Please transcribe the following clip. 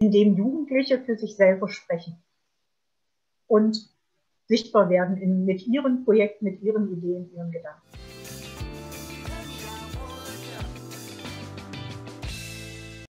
in dem Jugendliche für sich selber sprechen und sichtbar werden in, mit ihren Projekten, mit ihren Ideen, ihren Gedanken.